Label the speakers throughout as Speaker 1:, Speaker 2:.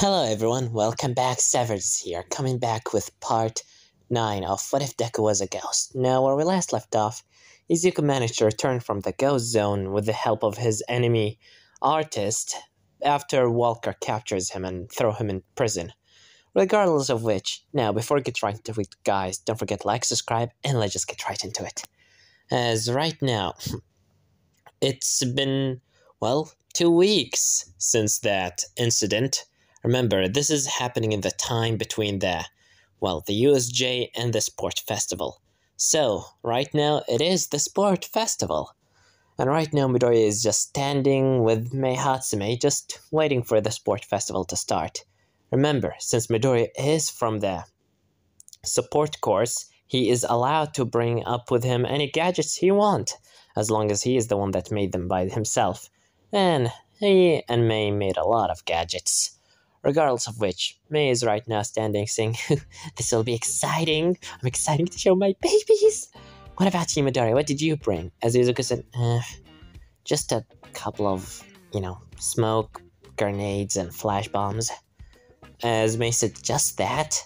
Speaker 1: Hello everyone, welcome back, Severus here, coming back with part 9 of What If Deku Was a Ghost. Now, where we last left off, Izuku managed to return from the ghost zone with the help of his enemy, Artist, after Walker captures him and throw him in prison. Regardless of which, now before we get right into it, guys, don't forget to like, subscribe, and let's just get right into it. As right now, it's been, well, two weeks since that incident. Remember, this is happening in the time between the, well, the USJ and the Sport Festival. So, right now, it is the Sport Festival. And right now, Midoriya is just standing with Mei Hatsume, just waiting for the Sport Festival to start. Remember, since Midoriya is from the support course, he is allowed to bring up with him any gadgets he wants, as long as he is the one that made them by himself. And he and Mei made a lot of gadgets. Regardless of which, Mei is right now standing saying, This will be exciting. I'm excited to show my babies. What about you, Midori? What did you bring? As Izuku said, uh, Just a couple of, you know, smoke, grenades, and flash bombs. As Mei said, Just that?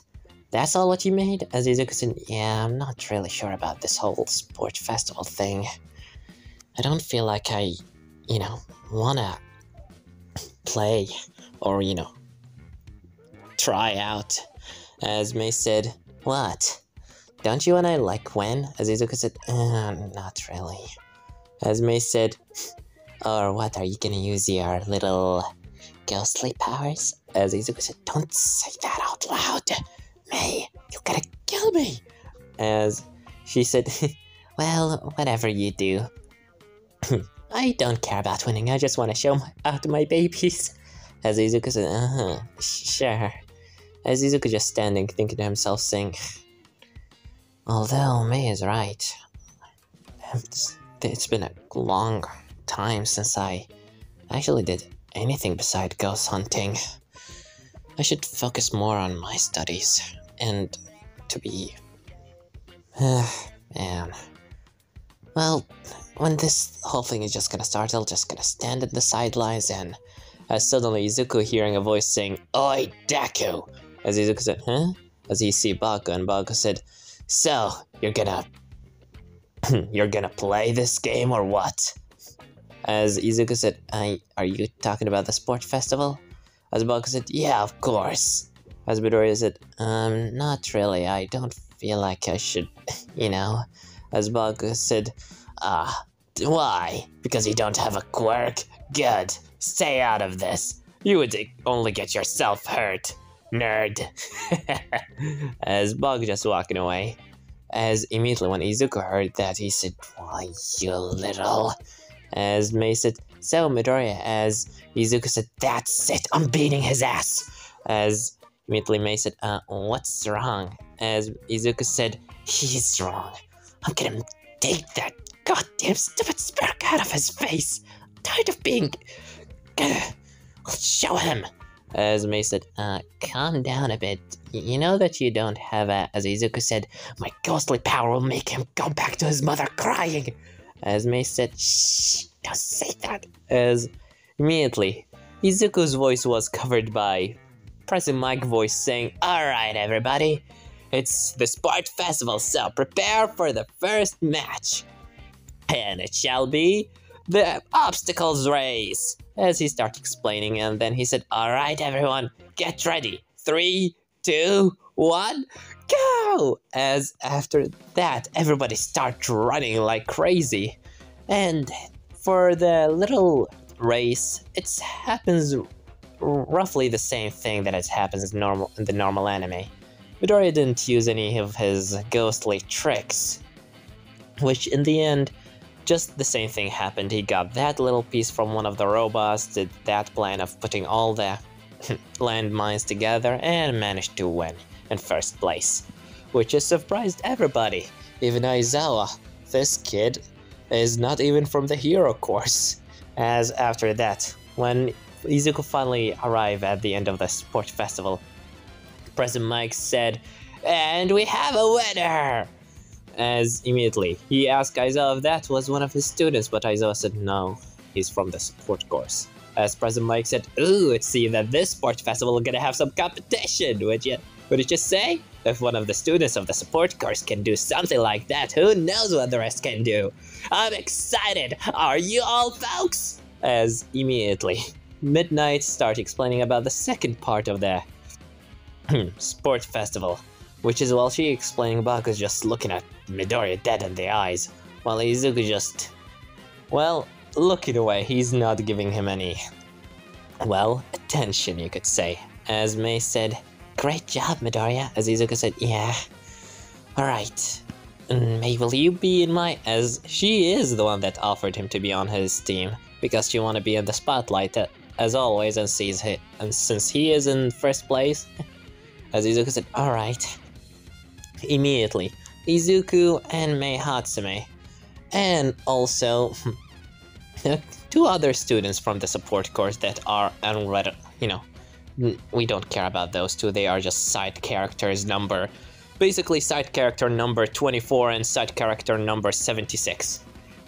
Speaker 1: That's all what you made? As Izuku said, Yeah, I'm not really sure about this whole sport festival thing. I don't feel like I, you know, wanna play or, you know, try out. As Mei said, What? Don't you and I like when? As Izuku said, uh, Not really. As Mei said, Or what, are you gonna use your little ghostly powers? As Izuku said, Don't say that out loud! Mei, you're gonna kill me! As she said, Well, whatever you do. I don't care about winning, I just want to show my, out my babies. As Izuku said, uh huh, sure. As Izuku just standing, thinking to himself, saying, Although Mei is right, it's, it's been a long time since I actually did anything beside ghost hunting. I should focus more on my studies and to be. man. Well, when this whole thing is just gonna start, I'll just gonna stand at the sidelines and. As suddenly Izuku hearing a voice saying, Oi, Deku! As Izuku said, huh? As he see Baku, and Baku said, So, you're gonna. you're gonna play this game or what? As Izuku said, I, Are you talking about the sport festival? As Baku said, Yeah, of course. As Midoriya said, Um, not really. I don't feel like I should, you know. As Baku said, Ah, why? Because you don't have a quirk? Good. Stay out of this. You would only get yourself hurt. Nerd. As Bug just walking away. As immediately when Izuku heard that, he said, Why, you little. As Mei said, So, Midoriya. As Izuku said, That's it, I'm beating his ass. As immediately Mei said, uh, What's wrong? As Izuku said, He's wrong. I'm gonna take that goddamn stupid spark out of his face. I'm tired of being. I'll show him. As Mei said, uh, calm down a bit. You know that you don't have a, as Izuku said, my ghostly power will make him go back to his mother crying. As Mei said, shh, don't say that. As immediately, Izuku's voice was covered by President Mike voice saying, Alright everybody, it's the Sport Festival, so prepare for the first match. And it shall be the obstacles race as he started explaining and then he said all right everyone get ready. Three two one go! As after that everybody starts running like crazy. And for the little race it happens roughly the same thing that it happens in normal in the normal anime. Midoriya didn't use any of his ghostly tricks which in the end just the same thing happened. He got that little piece from one of the robots, did that plan of putting all the landmines together, and managed to win in first place. Which has surprised everybody, even Aizawa. This kid is not even from the hero course. As after that, when Izuku finally arrived at the end of the sport festival, President Mike said, And we have a winner! As immediately he asked Aizawa if that was one of his students, but Aizawa said no, he's from the support course. As President Mike said, Ooh, it seems that this sports festival is gonna have some competition, would you? Would you just say? If one of the students of the support course can do something like that, who knows what the rest can do? I'm excited! Are you all, folks? As immediately, Midnight starts explaining about the second part of the sports festival, which is while she explaining, Baku's just looking at Midoriya dead in the eyes, while Izuku just, well, looking away. He's not giving him any, well, attention, you could say. As Mei said, Great job, Midoriya. As Izuku said, yeah. Alright. Mei, will you be in my... As she is the one that offered him to be on his team. Because she want to be in the spotlight, uh, as always, and sees him. And since he is in first place, as Izuku said, alright. Immediately, Izuku and Mei Hatsume. And also, two other students from the support course that are unread, you know, we don't care about those two, they are just side characters number, basically side character number 24 and side character number 76.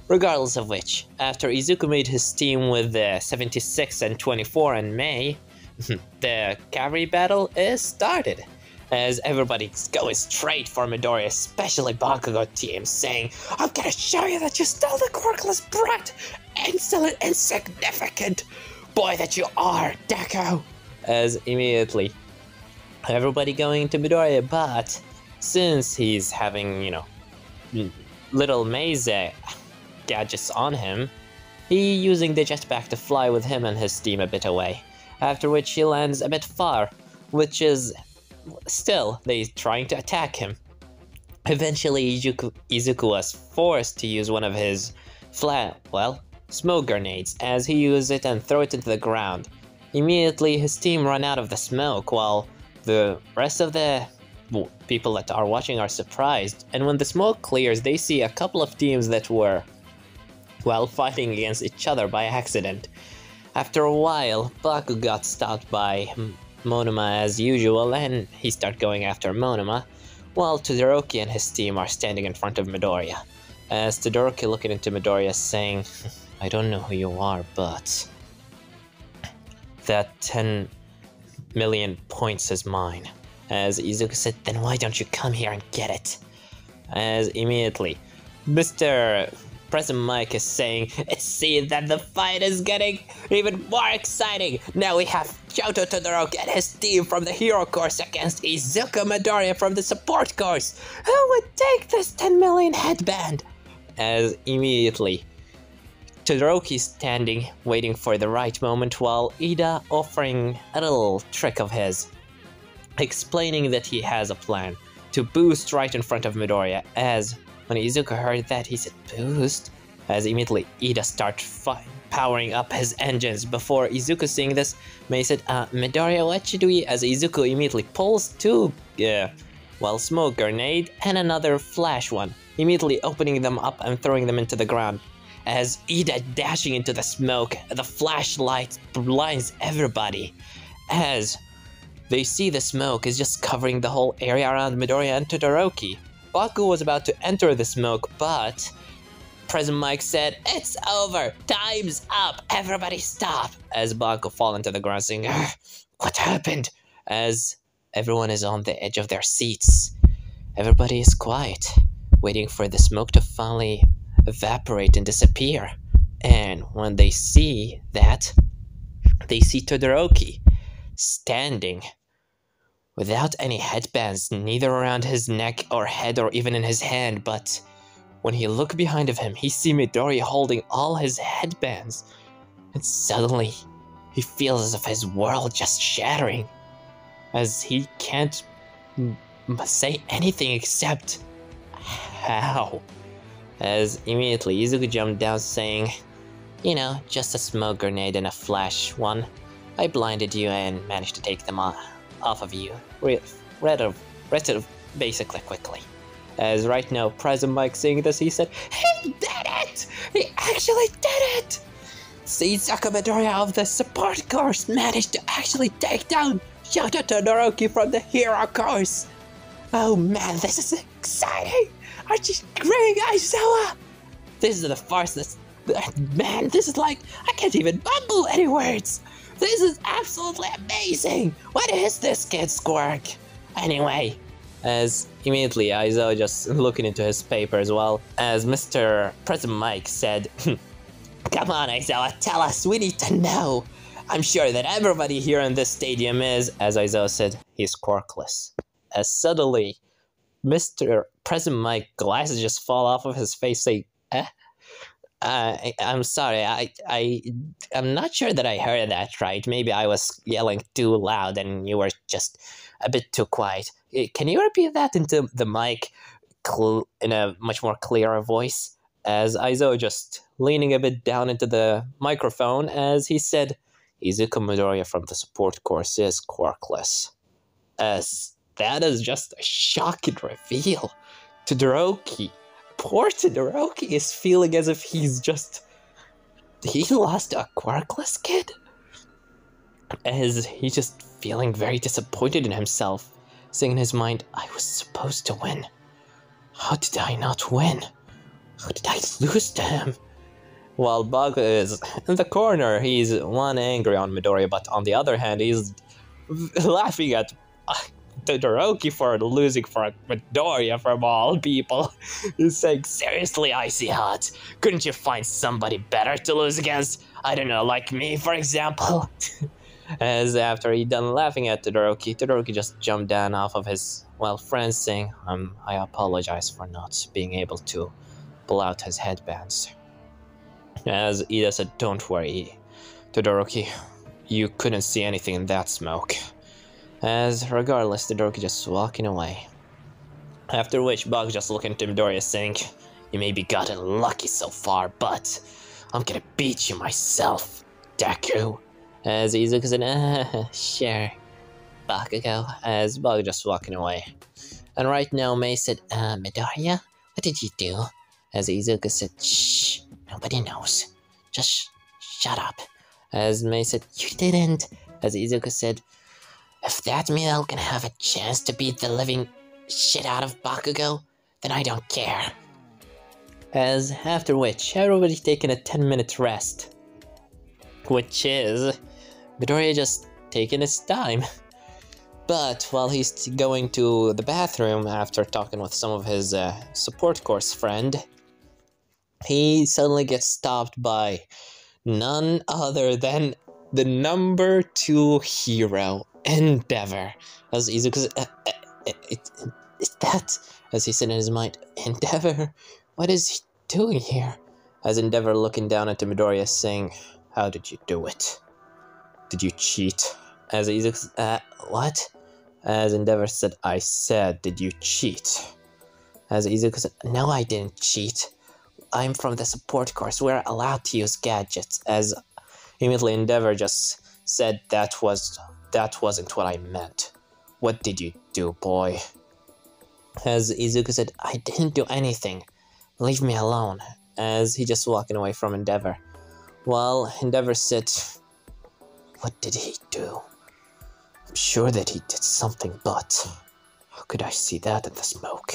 Speaker 1: Regardless of which, after Izuku made his team with the 76 and 24 and Mei, the cavalry battle is started. As everybody's going straight for Midori, especially Bakugo team, saying, I'm gonna show you that you're still the quirkless brat! Insolent, insignificant boy that you are, Deku! as immediately everybody going to Midoriya, but since he's having, you know, little Mei's gadgets on him, he using the jetpack to fly with him and his team a bit away, after which he lands a bit far, which is still they trying to attack him. Eventually, Izuku, Izuku was forced to use one of his flat, well, smoke grenades, as he used it and throw it into the ground. Immediately, his team run out of the smoke, while the rest of the people that are watching are surprised. And when the smoke clears, they see a couple of teams that were, well, fighting against each other by accident. After a while, Baku got stopped by hmm, Monoma as usual, and he start going after Monoma, while Todoroki and his team are standing in front of Midoriya. As Todoroki looking into Midoriya saying, I don't know who you are, but that 10 million points is mine. As Izuku said, then why don't you come here and get it? As immediately, Mr. President Mike is saying, see that the fight is getting even more exciting. Now we have Shoto Todoroki and his team from the hero course against Izuku Midoriya from the support course. Who would take this 10 million headband? As immediately, Todoroki is standing, waiting for the right moment, while Ida offering a little trick of his, explaining that he has a plan to boost right in front of Midoriya. As when Izuku heard that, he said, "Boost?" As immediately Ida starts powering up his engines. Before Izuku seeing this, Mei said, uh, "Midoriya, what should we?" As Izuku immediately pulls two, uh, well, smoke grenade and another flash one, immediately opening them up and throwing them into the ground as Ida dashing into the smoke, the flashlight blinds everybody. As they see the smoke is just covering the whole area around Midoriya and Todoroki. Baku was about to enter the smoke, but President Mike said, It's over! Time's up! Everybody stop! As Baku fall into the ground saying, What happened? As everyone is on the edge of their seats. Everybody is quiet, waiting for the smoke to finally evaporate and disappear. And when they see that, they see Todoroki standing without any headbands, neither around his neck or head or even in his hand, but when he look behind of him, he see Midori holding all his headbands, and suddenly he feels as if his world just shattering, as he can't say anything except how as immediately Izuku jumped down saying, You know, just a smoke grenade and a flash one. I blinded you and managed to take them off, off of you. Red of basically quickly. As right now, President Mike seeing this, he said, He did it! He actually did it! See, Midoriya of the support course managed to actually take down Shoto Todoroki from the hero course! Oh man, this is exciting! Archie Greg Aizawa! This is the fastest Man, this is like, I can't even mumble any words. This is absolutely amazing. What is this kid's quirk? Anyway, as immediately Aizo just looking into his paper as well, as Mr. President Mike said, Come on, Aizawa, tell us, we need to know. I'm sure that everybody here in this stadium is, as Aizawa said, he's quirkless. As suddenly, Mr. President Mike glasses just fall off of his face, say, eh? Uh, I, I'm sorry, I, I, I'm not sure that I heard that right. Maybe I was yelling too loud and you were just a bit too quiet. Eh, can you repeat that into the mic cl- in a much more clearer voice? As Aizo just leaning a bit down into the microphone as he said, Izuku Midoriya from the support course is quirkless. As that is just a shocking reveal. Todoroki, poor Todoroki is feeling as if he's just. He lost a quirkless kid? As he's just feeling very disappointed in himself, saying in his mind, I was supposed to win. How did I not win? How did I lose to him? While Bug is in the corner, he's one angry on Midoriya, but on the other hand, he's laughing at Todoroki for losing for Midoriya from all people. he's saying, seriously, Icy Heart, couldn't you find somebody better to lose against? I don't know, like me, for example? As after he done laughing at Todoroki, Todoroki just jumped down off of his, well, friend saying, um, I apologize for not being able to pull out his headbands. As Ida said, Don't worry, Todoroki. You couldn't see anything in that smoke. As regardless, Todoroki just walking away. After which, Bug just looking at Midoriya saying, You maybe gotten lucky so far, but I'm gonna beat you myself, Deku. As Izuku said, uh, Sure, Bakugo, as Bug just walking away. And right now, Mei said, uh, Midoriya, what did you do? As Izuku said, Shh, Nobody knows. Just sh shut up. As Mei said, You didn't. As Izuku said, If that I'm gonna have a chance to beat the living shit out of Bakugo, then I don't care. As after which, everybody's taken a 10 minute rest. Which is Midoriya just taking his time. But while he's going to the bathroom after talking with some of his uh, support course friend, he suddenly gets stopped by none other than the number two hero, Endeavor. As Izuku uh, uh, it, it, is that, as he said in his mind, Endeavor, what is he doing here? As Endeavor looking down at the Midoriya saying, How did you do it? Did you cheat? As Izuku uh, what? As Endeavor said, I said, did you cheat? As Izuku said, no, I didn't cheat. I'm from the support course. We're allowed to use gadgets. As immediately Endeavor just said that was that wasn't what I meant. What did you do, boy? As Izuku said, I didn't do anything. Leave me alone. As he just walking away from Endeavor. While Endeavor said, What did he do? I'm sure that he did something, but how could I see that in the smoke?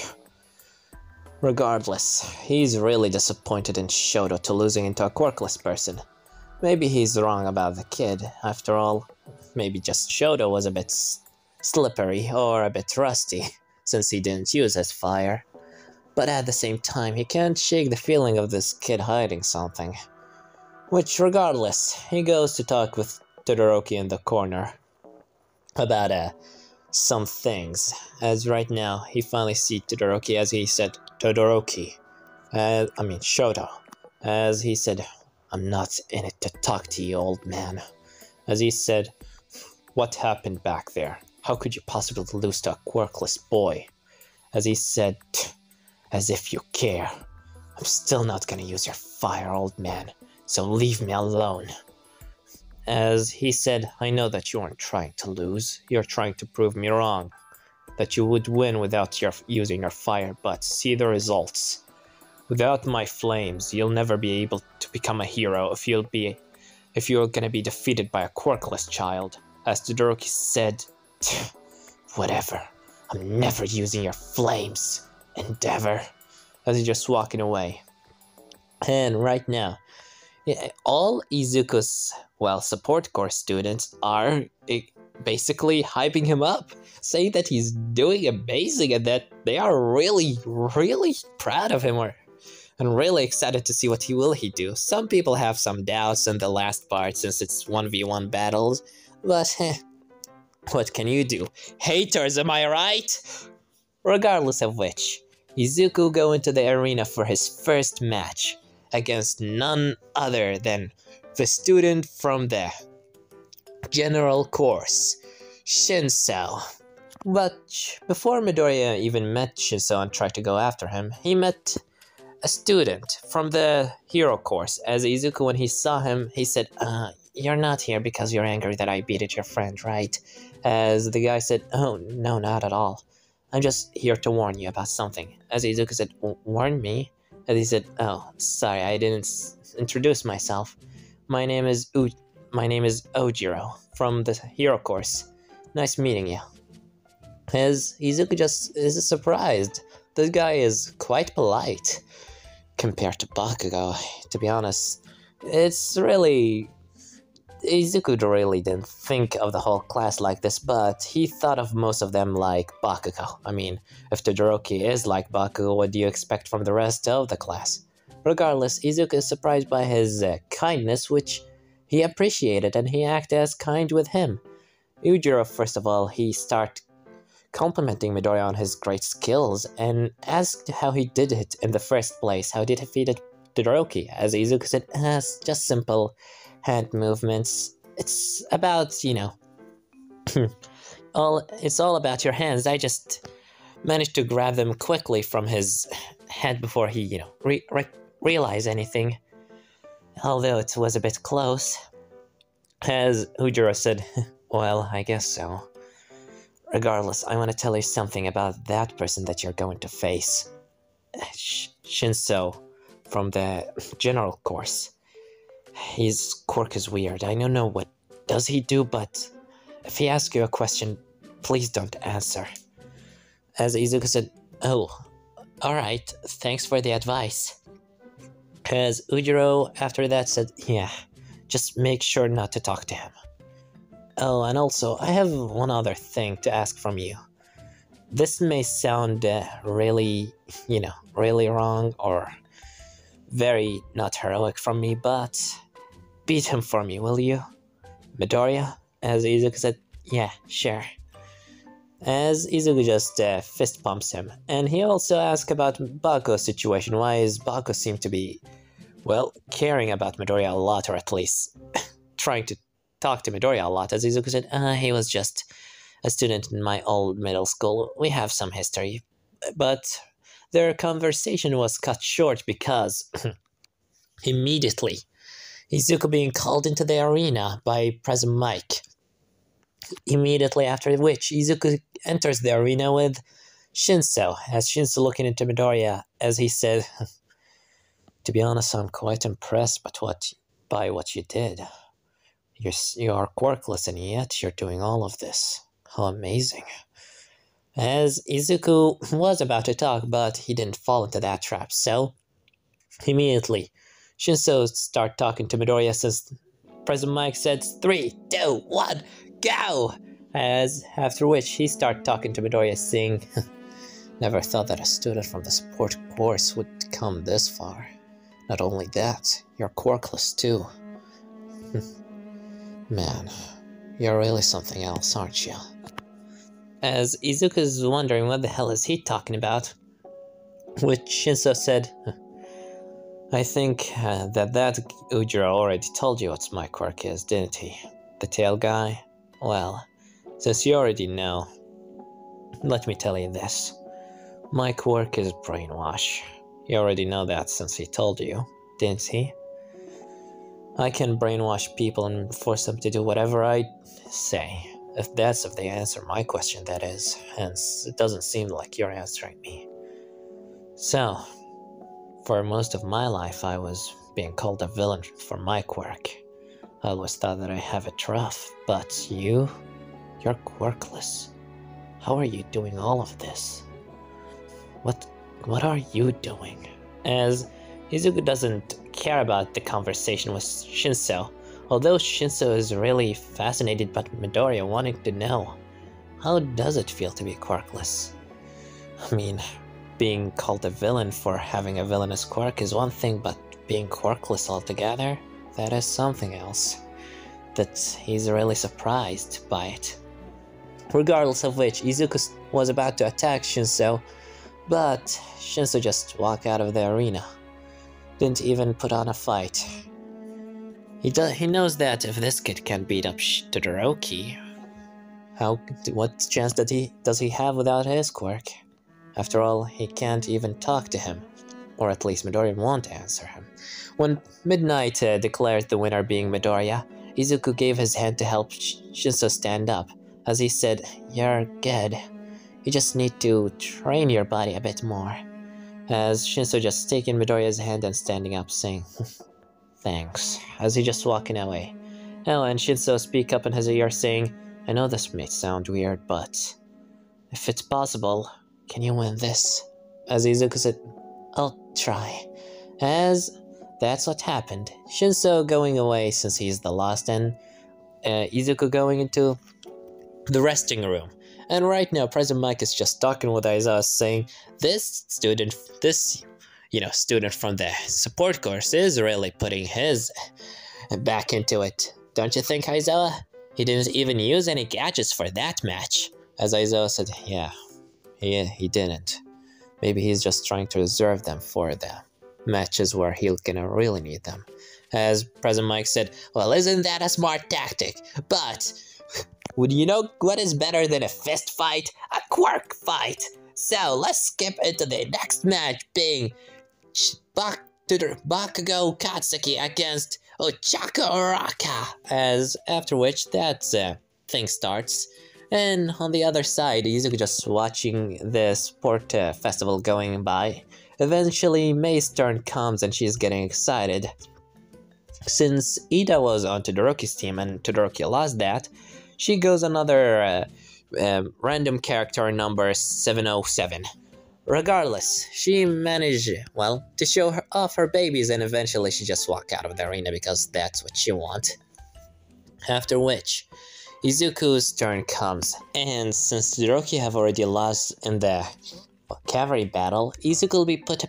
Speaker 1: Regardless, he's really disappointed in Shoto to losing into a quirkless person. Maybe he's wrong about the kid, after all. Maybe just Shoto was a bit slippery or a bit rusty, since he didn't use his fire. But at the same time, he can't shake the feeling of this kid hiding something. Which, regardless, he goes to talk with Todoroki in the corner about uh, some things, as right now he finally sees Todoroki as he said, Todoroki, uh, I mean Shoto, as he said, I'm not in it to talk to you, old man. As he said, what happened back there? How could you possibly lose to a quirkless boy? As he said, as if you care. I'm still not gonna use your fire, old man, so leave me alone. As he said, I know that you aren't trying to lose, you're trying to prove me wrong that you would win without your using your fire, but see the results. Without my flames, you'll never be able to become a hero if you'll be if you're gonna be defeated by a quirkless child. As Todoroki said, whatever. I'm never using your flames, Endeavor. As he's just walking away. And right now, all Izuku's well support course students are eh, basically hyping him up, saying that he's doing amazing and that they are really, really proud of him or and really excited to see what he will he do. Some people have some doubts in the last part since it's 1v1 battles, but eh, what can you do? Haters, am I right? Regardless of which, Izuku go into the arena for his first match against none other than the student from the general course, Shinso. But before Midoriya even met Shinso and tried to go after him, he met a student from the hero course. As Izuku, when he saw him, he said, uh, You're not here because you're angry that I beat at your friend, right? As the guy said, Oh, no, not at all. I'm just here to warn you about something. As Izuku said, Warn me? As he said, Oh, sorry, I didn't introduce myself. My name is U- my name is Ojiro from the hero course. Nice meeting you. As Izuku just is surprised. This guy is quite polite compared to Bakugo, to be honest. It's really... Izuku really didn't think of the whole class like this, but he thought of most of them like Bakugo. I mean, if Todoroki is like Bakugo, what do you expect from the rest of the class? Regardless, Izuku is surprised by his uh, kindness, which he appreciated, and he acted as kind with him. Ojiro, first of all, he started complimenting Midoriya on his great skills and asked how he did it in the first place. How did he defeat Todoroki? As Izuku said, uh, just simple hand movements. It's about, you know, all it's all about your hands. I just managed to grab them quickly from his head before he, you know, re re anything. Although it was a bit close. As Ojiro said, well, I guess so. Regardless, I want to tell you something about that person that you're going to face. Sh Shinso, from the general course. His quirk is weird. I don't know what does he do, but if he asks you a question, please don't answer. As Izuku said, Oh, alright, thanks for the advice. As Ojiro after that said, Yeah, just make sure not to talk to him. Oh, and also, I have one other thing to ask from you. This may sound uh, really, you know, really wrong or very not heroic from me, but beat him for me, will you? Midoriya? As Izuku said, yeah, sure. As Izuku just uh, fist pumps him, and he also asks about Baku's situation. Why is Baku seem to be, well, caring about Midoriya a lot, or at least trying to talk to Midoriya a lot, as Izuku said, uh, he was just a student in my old middle school. We have some history. But their conversation was cut short because immediately Izuku being called into the arena by President Mike. Immediately after which, Izuku enters the arena with Shinso, as Shinso looking into Midoriya, as he said, To be honest, I'm quite impressed by what, by what you did. You're, you are quirkless and yet you're doing all of this. How amazing. As Izuku was about to talk, but he didn't fall into that trap, so immediately Shinso start talking to Midoriya since President Mike said three, two, one, go! As after which he start talking to Midoriya saying, Never thought that a student from the support course would come this far. Not only that, you're quirkless too. Man, you're really something else, aren't you? As Izuku's wondering what the hell is he talking about, which Shinso said, I think uh, that that Ojiro already told you what my quirk is, didn't he? The tail guy? Well, since you already know, let me tell you this. My quirk is brainwash. You already know that since he told you, didn't he? I can brainwash people and force them to do whatever I say. If that's if they answer my question, that is. Hence, it doesn't seem like you're answering me. So, for most of my life, I was being called a villain for my quirk. I always thought that I have it rough, but you? You're quirkless. How are you doing all of this? What what are you doing? As Izuku doesn't care about the conversation with Shinso, although Shinso is really fascinated by Midoriya wanting to know how does it feel to be quirkless? I mean, being called a villain for having a villainous quirk is one thing, but being quirkless altogether, that is something else. That he's really surprised by it. Regardless of which, Izuku was about to attack Shinso, but Shinso just walked out of the arena. Didn't even put on a fight. He, do he knows that if this kid can beat up Todoroki, how what chance does he does he have without his quirk? After all, he can't even talk to him, or at least Midoriya won't answer him. When Midnight uh, declared the winner being Midoriya, Izuku gave his hand to help Shinso stand up, as he said, "You're good. You just need to train your body a bit more." As Shinso just taking Midoriya's hand and standing up, saying, "Thanks," as he just walking away. Oh, and Shinso speak up in his ear, saying. I know this may sound weird, but if it's possible, can you win this? As Izuku said, I'll try. As that's what happened. Shinso going away since he's the last, and uh, Izuku going into the resting room. And right now, President Mike is just talking with Aizawa, saying, "This student, this you know, student from the support course is really putting his back into it. Don't you think, Aizawa?" He didn't even use any gadgets for that match. As Aizawa said, yeah, he, he didn't. Maybe he's just trying to reserve them for the matches where he'll gonna really need them. As President Mike said, well, isn't that a smart tactic? But, would you know what is better than a fist fight? A quirk fight! So, let's skip into the next match being Bak Bakugo Katsuki against Ochako As after which that uh, thing starts. And on the other side, Izuku just watching the sport uh, festival going by. Eventually, Mei's turn comes and she's getting excited. Since Ida was on Todoroki's team and Todoroki lost that, she goes another uh, uh, random character number 707. Regardless, she managed, well, to show her off her babies and eventually she just walked out of the arena because that's what she wants. After which, Izuku's turn comes, and since Todoroki have already lost in the cavalry battle, Izuku will be put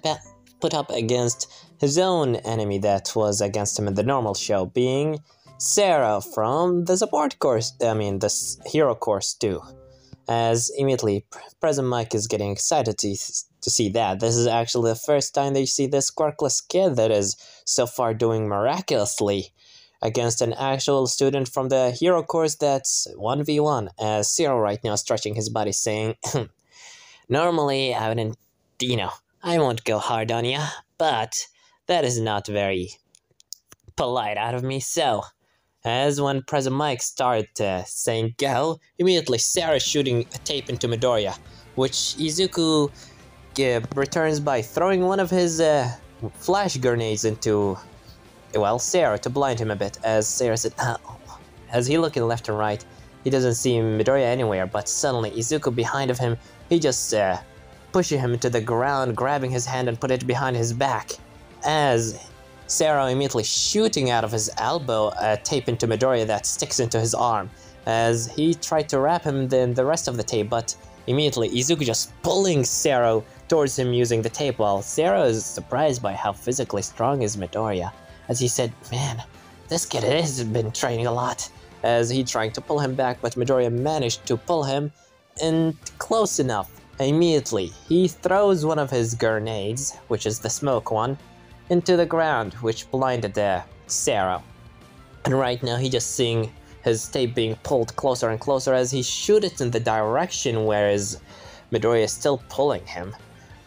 Speaker 1: put up against his own enemy that was against him in the normal show, being Sero from the support course, I mean the hero course too as immediately President Mike is getting excited to, to see that. This is actually the first time they see this quirkless kid that is so far doing miraculously against an actual student from the hero course that's 1v1, as Sero right now stretching his body saying, Normally, I wouldn't, you know, I won't go hard on you, but that is not very polite out of me, so as when President Mike started uh, saying go, immediately Sero shooting a tape into Midoriya, which Izuku uh, returns by throwing one of his uh, flash grenades into, well, Sero to blind him a bit, as Sero said, oh. As he looking left and right, he doesn't see Midoriya anywhere, but suddenly Izuku behind of him, he just uh, pushing him into the ground, grabbing his hand and put it behind his back. As Sero immediately shooting out of his elbow a tape into Midoriya that sticks into his arm, as he tried to wrap him in the rest of the tape, but immediately Izuku just pulling Sero towards him using the tape, while Sero is surprised by how physically strong is Midoriya, as he said, man, this kid has been training a lot, as he trying to pull him back, but Midoriya managed to pull him and close enough. Immediately, he throws one of his grenades, which is the smoke one, into the ground, which blinded the Sero. And right now he just seeing his tape being pulled closer and closer as he shoots it in the direction whereas Midoriya is still pulling him.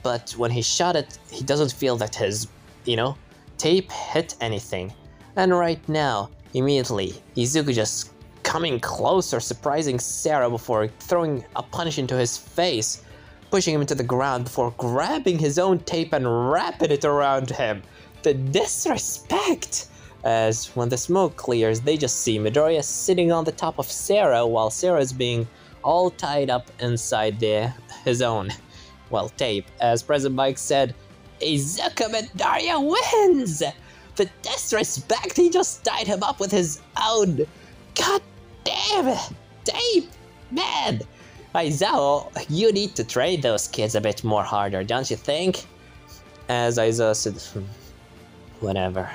Speaker 1: But when he shot it, he doesn't feel that his, you know, tape hit anything. And right now, immediately, Izuku just coming closer, surprising Sero before throwing a punch into his face, pushing him into the ground before grabbing his own tape and wrapping it around him the disrespect! As when the smoke clears, they just see Midoriya sitting on the top of Sero while Sero is being all tied up inside the, his own, well, tape. As President Mike said, Izuku Midoriya wins! The disrespect, he just tied him up with his own. God damn it! Damn, man! Aizawa, you need to train those kids a bit more harder, don't you think? As Aizawa said, "Hmm, whatever.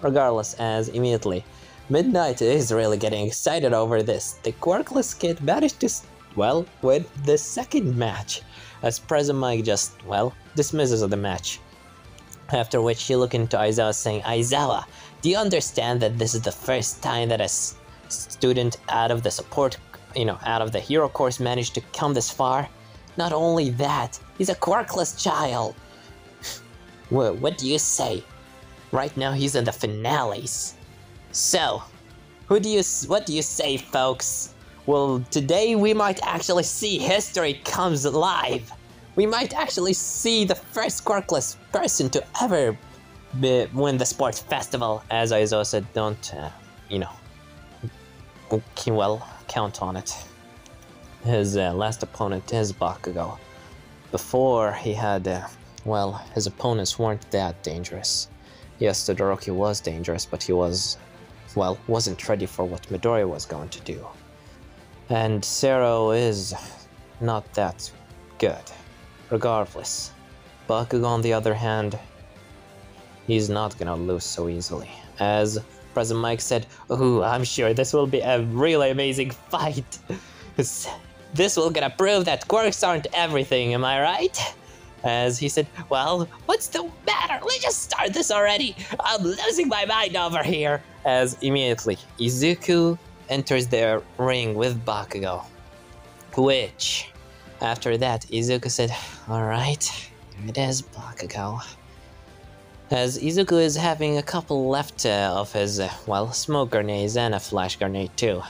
Speaker 1: Regardless, as immediately, Midnight is really getting excited over this. The quirkless kid managed to, well, win the second match, as Present Mike just, well, dismisses the match. After which he looked into Aizawa saying, Aizawa, do you understand that this is the first time that a student out of the support, you know, out of the hero course managed to come this far? Not only that, he's a quirkless child. what, what do you say? Right now he's in the finales. So, who do you what do you say, folks? Well, today we might actually see history comes alive. We might actually see the first quirkless person to ever win the sports festival. As I said, don't, uh, you know, okay, well, count on it. His uh, last opponent is Bakugo. Before he had, uh, well, his opponents weren't that dangerous. Yes, Todoroki was dangerous, but he was, well, wasn't ready for what Midoriya was going to do. And Sero is not that good. Regardless, Bakugo on the other hand, he's not gonna lose so easily. As President Mike said, Ooh, I'm sure this will be a really amazing fight. This- This will gonna prove that quirks aren't everything, am I right? As he said, Well, what's the matter? Let's just start this already. I'm losing my mind over here. As immediately, Izuku enters the ring with Bakugo. Which, after that, Izuku said, Alright, here it is, Bakugo. As Izuku is having a couple left uh, of his, uh, well, smoke grenades and a flash grenade too.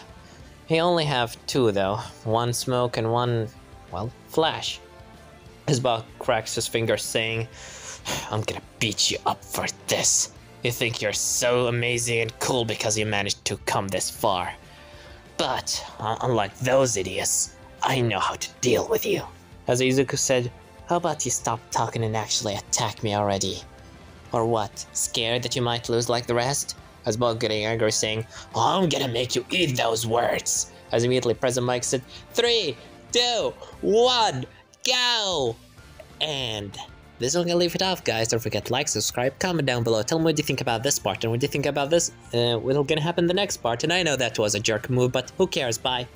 Speaker 1: He only have two though, one smoke and one, well, flash. His cracks his fingers saying, I'm gonna beat you up for this. You think you're so amazing and cool because you managed to come this far. But, uh, unlike those idiots, I know how to deal with you. As Izuku said, how about you stop talking and actually attack me already? Or what, scared that you might lose like the rest? As Bug getting angry saying, I'm gonna make you eat those words. As immediately President Mike said, three, two, one, go! And this one gonna leave it off, guys. Don't forget to like, subscribe, comment down below. Tell me what you think about this part and what you think about this. Uh, what's gonna happen the next part. And I know that was a jerk move, but who cares? Bye.